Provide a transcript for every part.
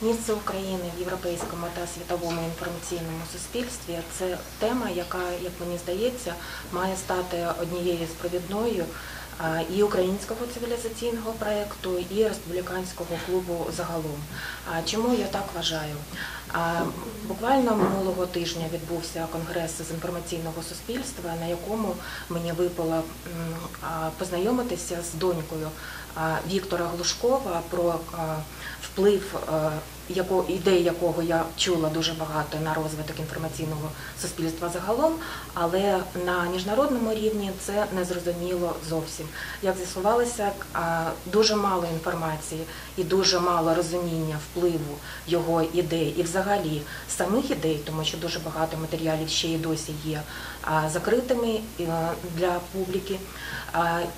Місце України в європейському та світовому інформаційному суспільстві це тема, яка, як мені здається, має стати однією з провідною і українського цивілізаційного проєкту, і республіканського клубу загалом. Чому я так вважаю? Буквально минулого тижня відбувся конгрес з інформаційного суспільства, на якому мені випало познайомитися з донькою Віктора Глушкова про вплив, яко, ідей якого я чула дуже багато на розвиток інформаційного суспільства загалом, але на міжнародному рівні це не зрозуміло зовсім. Як з'ясувалося, дуже мало інформації і дуже мало розуміння впливу його ідей і взагалі самих ідей, тому що дуже багато матеріалів ще й досі є закритими е, для публіки.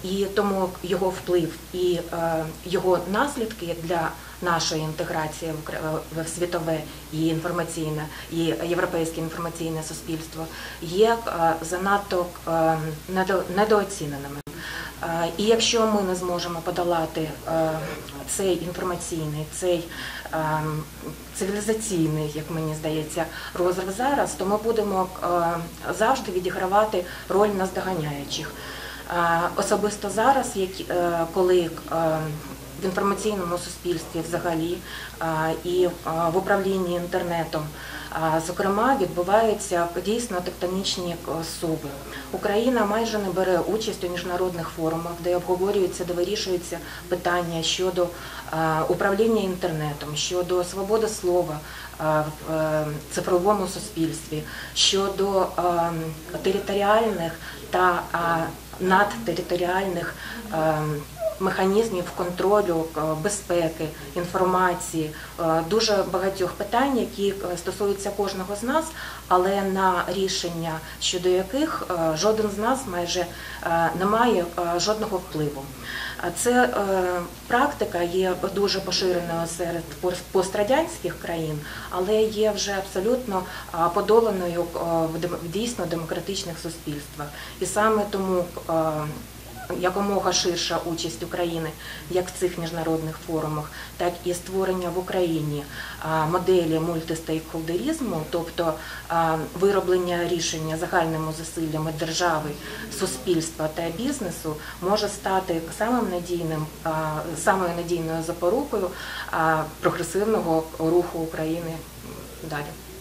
І тому його вплив і е, його наслідки для нашої інтеграції в світове і інформаційне, і європейське інформаційне суспільство є е, занадто е, недооціненими. Е, І якщо ми не зможемо подолати цей інформаційний, цей цивілізаційний, як мені здається, розрив зараз, то ми будемо завжди відігравати роль наздоганяючих. Особисто зараз, коли в інформаційному суспільстві взагалі е, і е, в управлінні інтернетом, е, зокрема, відбуваються дійсно тектонічні е, суви. Україна майже не бере участь у міжнародних форумах, де обговорюються, де вирішуються питання щодо е, управління інтернетом, щодо свободи слова е, в е, цифровому суспільстві, щодо е, територіальних та е, надтериторіальних е, механізмів контролю е, безпеки, інформації, е, дуже багатьох питань, які е, стосуються кожного з нас, але на рішення щодо яких жоден з нас майже не має жодного впливу. Це практика є дуже поширеною серед пострадянських країн, але є вже абсолютно подоланою в дійсно демократичних суспільствах. І саме тому якомога ширша участь України як в цих міжнародних форумах, так і створення в Україні моделі мультистейкхолдерізму, тобто вироблення рішення загальними зусиллями держави, суспільства та бізнесу, може стати самим надійним, самою надійною запорукою прогресивного руху України далі.